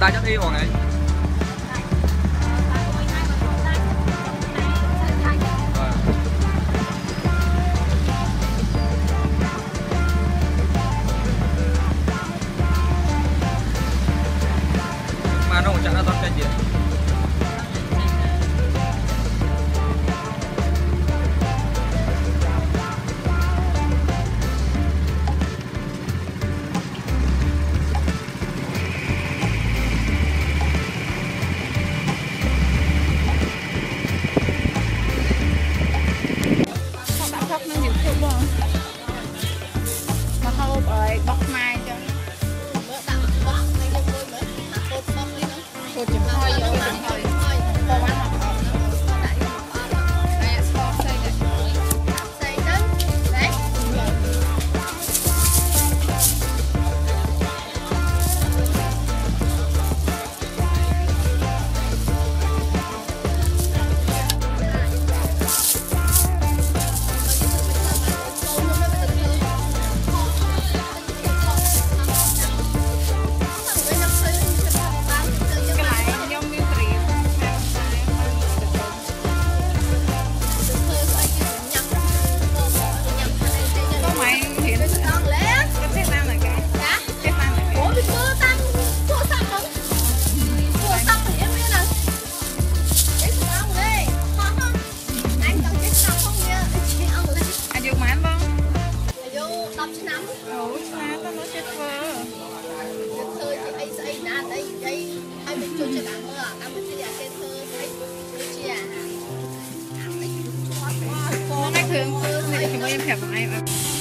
đá chắc đi mọi người. Mà nó cũng chẳng là toàn cái gì. I have. I have.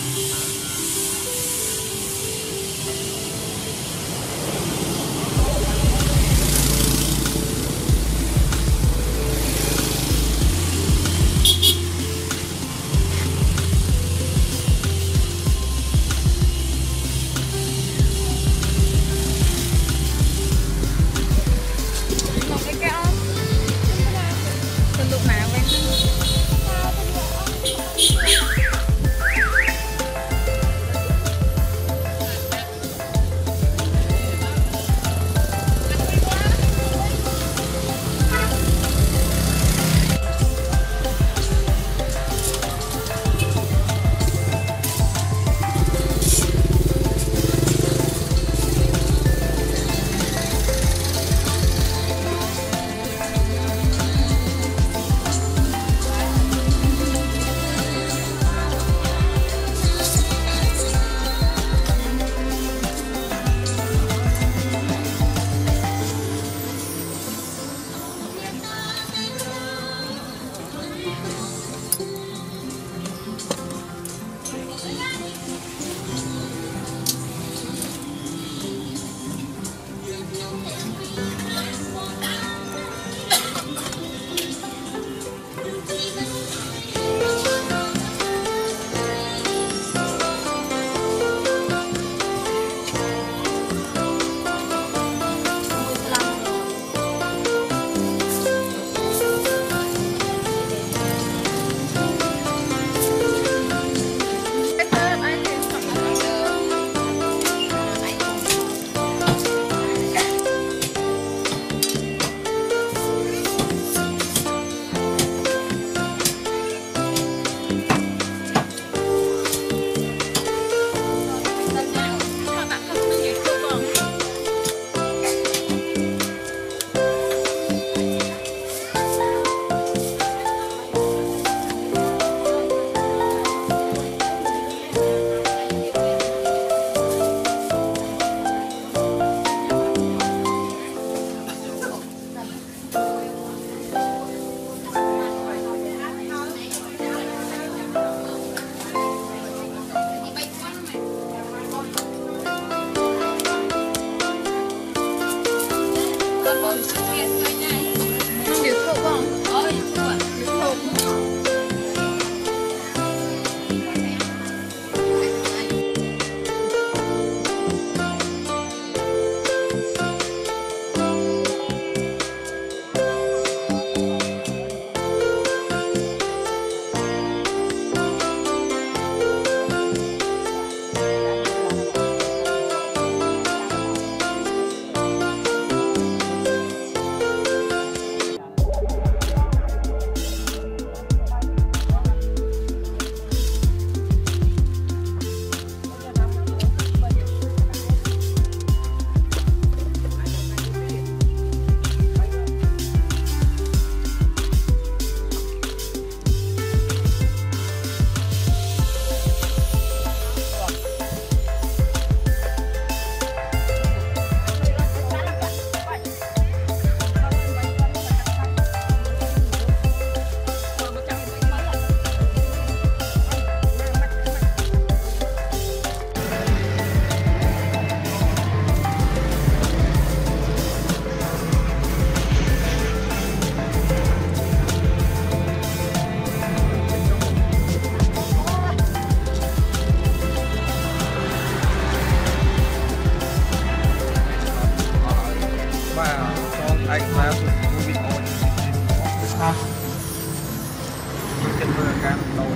à. Mình kinh với cam đầu